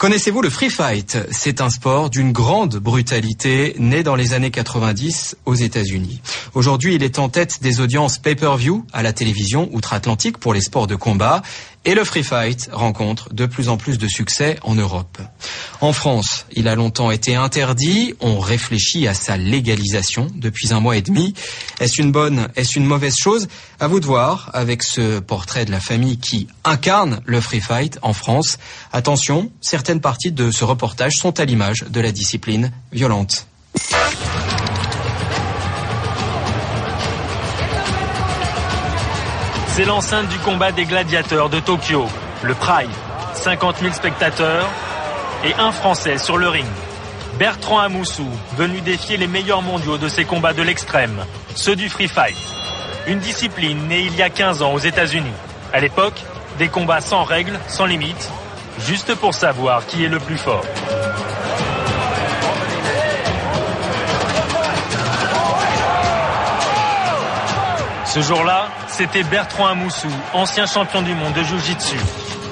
Connaissez-vous le free fight? C'est un sport d'une grande brutalité né dans les années 90 aux États-Unis. Aujourd'hui, il est en tête des audiences pay-per-view à la télévision outre-Atlantique pour les sports de combat et le free fight rencontre de plus en plus de succès en Europe. En France, il a longtemps été interdit. On réfléchit à sa légalisation depuis un mois et demi. Est-ce une bonne, est-ce une mauvaise chose? À vous de voir avec ce portrait de la famille qui incarne le free fight en France. Attention, certaines parties de ce reportage sont à l'image de la discipline violente. C'est l'enceinte du combat des gladiateurs de Tokyo, le Pride. 50 000 spectateurs et un Français sur le ring. Bertrand Amoussou, venu défier les meilleurs mondiaux de ces combats de l'extrême, ceux du free fight. Une discipline née il y a 15 ans aux États-Unis. À l'époque, des combats sans règles, sans limites, juste pour savoir qui est le plus fort. Ce jour-là, c'était Bertrand Amoussou, ancien champion du monde de Jiu-Jitsu.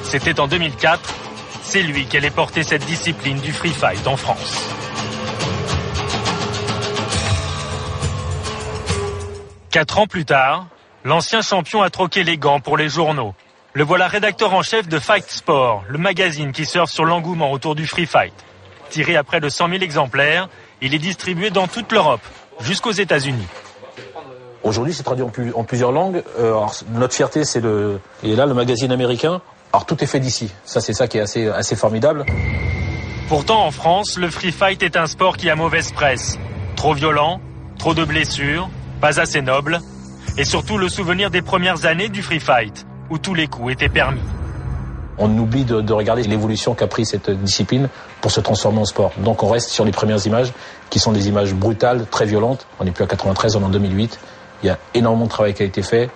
C'était en 2004. C'est lui qui allait porter cette discipline du free fight en France. Quatre ans plus tard, l'ancien champion a troqué les gants pour les journaux. Le voilà rédacteur en chef de Fight Sport, le magazine qui surfe sur l'engouement autour du free fight. Tiré à près de 100 000 exemplaires, il est distribué dans toute l'Europe, jusqu'aux États-Unis. Aujourd'hui, c'est traduit en, plusieurs langues. Euh, notre fierté, c'est le et là le magazine américain. Alors tout est fait d'ici. Ça, c'est ça qui est assez assez formidable. Pourtant, en France, le free fight est un sport qui a mauvaise presse. Trop violent, trop de blessures, pas assez noble, et surtout le souvenir des premières années du free fight, où tous les coups étaient permis. On oublie de, de regarder l'évolution qu'a pris cette discipline pour se transformer en sport. Donc on reste sur les premières images, qui sont des images brutales, très violentes. On n'est plus à 93, on est en 2008. Il y a énormément de travail qui a été fait.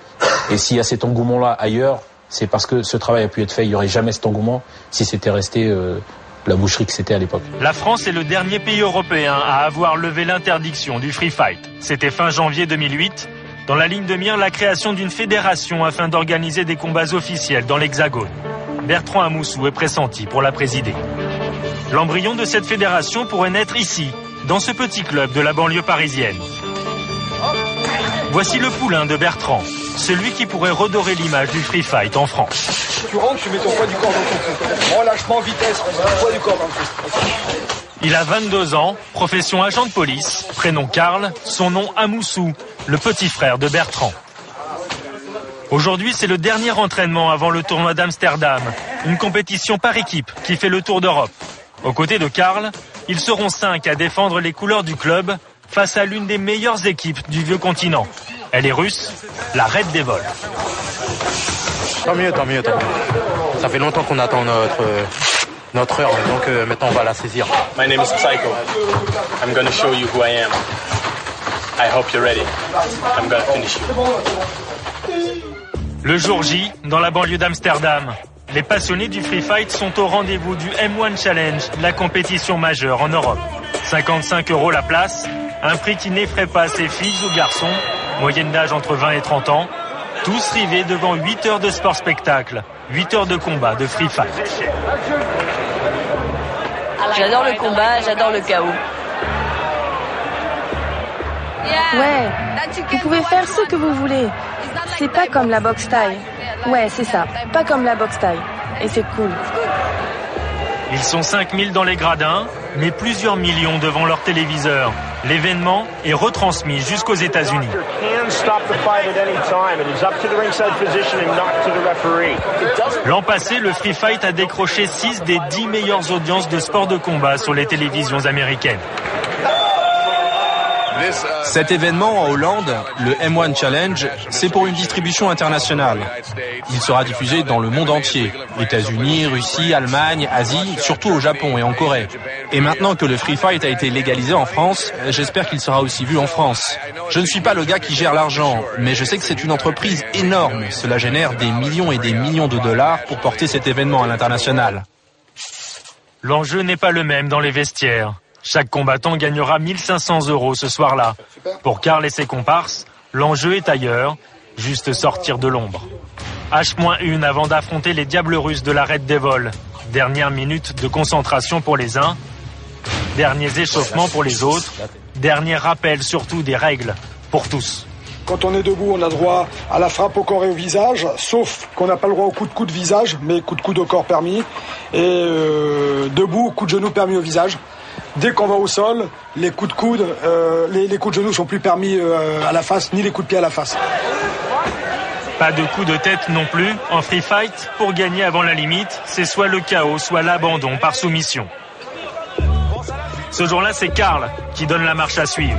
Et s'il y a cet engouement-là ailleurs, c'est parce que ce travail a pu être fait. Il n'y aurait jamais cet engouement si c'était resté euh, la boucherie que c'était à l'époque. La France est le dernier pays européen à avoir levé l'interdiction du free fight. C'était fin janvier 2008. Dans la ligne de mire, la création d'une fédération afin d'organiser des combats officiels dans l'Hexagone. Bertrand Amoussou est pressenti pour la présider. L'embryon de cette fédération pourrait naître ici, dans ce petit club de la banlieue parisienne. Voici le poulain de Bertrand, celui qui pourrait redorer l'image du free fight en France. Tu rentres, tu mets ton poids du corps dans ton. Relâchement, vitesse, poids du corps dans le trou. Il a 22 ans, profession agent de police, prénom Karl, son nom Amoussou, le petit frère de Bertrand. Aujourd'hui, c'est le dernier entraînement avant le tournoi d'Amsterdam, une compétition par équipe qui fait le tour d'Europe. Aux côtés de Karl, ils seront cinq à défendre les couleurs du club face à l'une des meilleures équipes du vieux continent. Elle est russe, la Red Devil. Tant mieux, tant mieux, tant mieux. Ça fait longtemps qu'on attend notre, notre heure, donc euh, maintenant on va la saisir. My name is Psycho. I'm gonna show you who I am. I hope you're ready. I'm gonna finish you. Le jour J, dans la banlieue d'Amsterdam, les passionnés du free fight sont au rendez-vous du M1 Challenge, la compétition majeure en Europe. 55 euros la place, un prix qui n'effraie pas ces filles ou garçons, moyenne d'âge entre 20 et 30 ans, tous rivés devant 8 heures de sport-spectacle, 8 heures de combat, de free fight. J'adore le combat, j'adore le chaos. Ouais, vous pouvez faire ce que vous voulez. C'est pas comme la boxe taille. Ouais, c'est ça, pas comme la boxe taille. Et c'est cool. Ils sont 5000 dans les gradins, mais plusieurs millions devant leur téléviseur. L'événement est retransmis jusqu'aux États-Unis. L'an passé, le Free Fight a décroché 6 des 10 meilleures audiences de sport de combat sur les télévisions américaines. Cet événement en Hollande, le M1 Challenge, c'est pour une distribution internationale. Il sera diffusé dans le monde entier. États-Unis, Russie, Allemagne, Asie, surtout au Japon et en Corée. Et maintenant que le free fight a été légalisé en France, j'espère qu'il sera aussi vu en France. Je ne suis pas le gars qui gère l'argent, mais je sais que c'est une entreprise énorme. Cela génère des millions et des millions de dollars pour porter cet événement à l'international. L'enjeu n'est pas le même dans les vestiaires. Chaque combattant gagnera 1500 euros ce soir-là. Pour Karl et ses comparses, l'enjeu est ailleurs, juste sortir de l'ombre. H-1 avant d'affronter les diables russes de la Red Devil. Dernière minute de concentration pour les uns, derniers échauffements pour les autres, dernier rappel surtout des règles pour tous. Quand on est debout, on a droit à la frappe au corps et au visage, sauf qu'on n'a pas le droit au coup de coude visage, mais coup de coude au corps permis. Et euh, debout, coup de genou permis au visage. Dès qu'on va au sol, les coups de coude, euh, les, coups de genou sont plus permis euh, à la face, ni les coups de pied à la face. Pas de coup de tête non plus. En free fight, pour gagner avant la limite, c'est soit le chaos, soit l'abandon par soumission. Ce jour-là, c'est Karl qui donne la marche à suivre.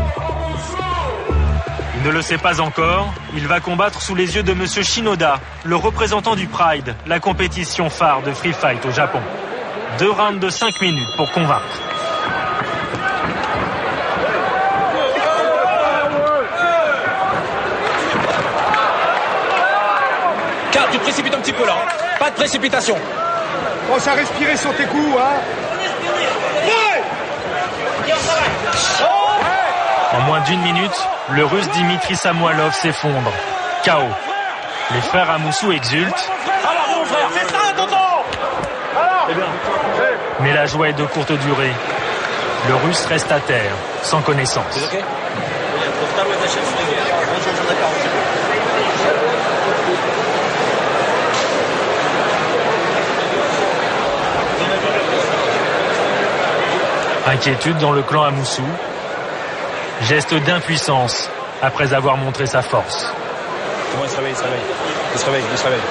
Il ne le sait pas encore, il va combattre sous les yeux de Monsieur Shinoda, le représentant du Pride, la compétition phare de free fight au Japon. Deux rounds de 5 minutes pour convaincre. Tu précipites un petit peu là, hein. pas de précipitation. Pense à respirer sur tes coups, hein. En moins d'une minute, le russe Dimitri Samoilov s'effondre. KO. Les frères Amoussou exultent. Mais la joie est de courte durée. Le russe reste à terre, sans connaissance. Inquiétude dans le clan Amoussou. Geste d'impuissance après avoir montré sa force. il se réveille, il se réveille. Il se réveille, il se réveille.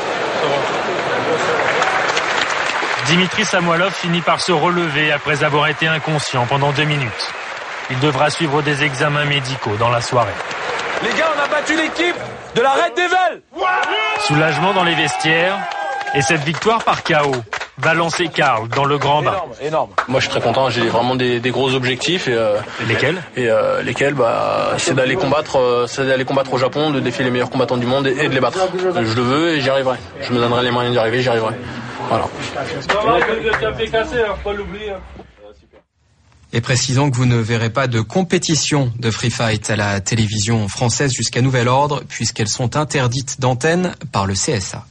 Dimitri Samoilov finit par se relever après avoir été inconscient pendant deux minutes. Il devra suivre des examens médicaux dans la soirée. Les gars, on a battu l'équipe de la Red Devil Soulagement dans les vestiaires et cette victoire par KO va lancer Karl dans le grand bain. Énorme, énorme. Moi, je suis très content. J'ai vraiment des, des, gros objectifs. Et, euh, lesquels? Et euh, lesquels bah, C'est d'aller combattre, euh, c'est d'aller combattre au Japon, de défier les meilleurs combattants du monde et, et de les battre. Je le veux et j'y arriverai. Je me donnerai les moyens d'y arriver, j'y arriverai. Voilà. Et précisons que vous ne verrez pas de compétition de free fight à la télévision française jusqu'à nouvel ordre, puisqu'elles sont interdites d'antenne par le CSA.